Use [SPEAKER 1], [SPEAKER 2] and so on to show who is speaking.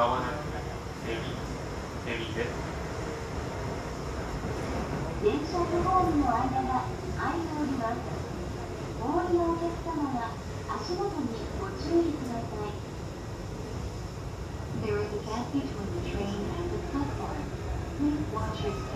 [SPEAKER 1] まもなくセミセミです
[SPEAKER 2] 電車とホームの間が空いております。お降りのお客様は足元にご注意ください。There is a gap between the train and the platform. Please watch yourself.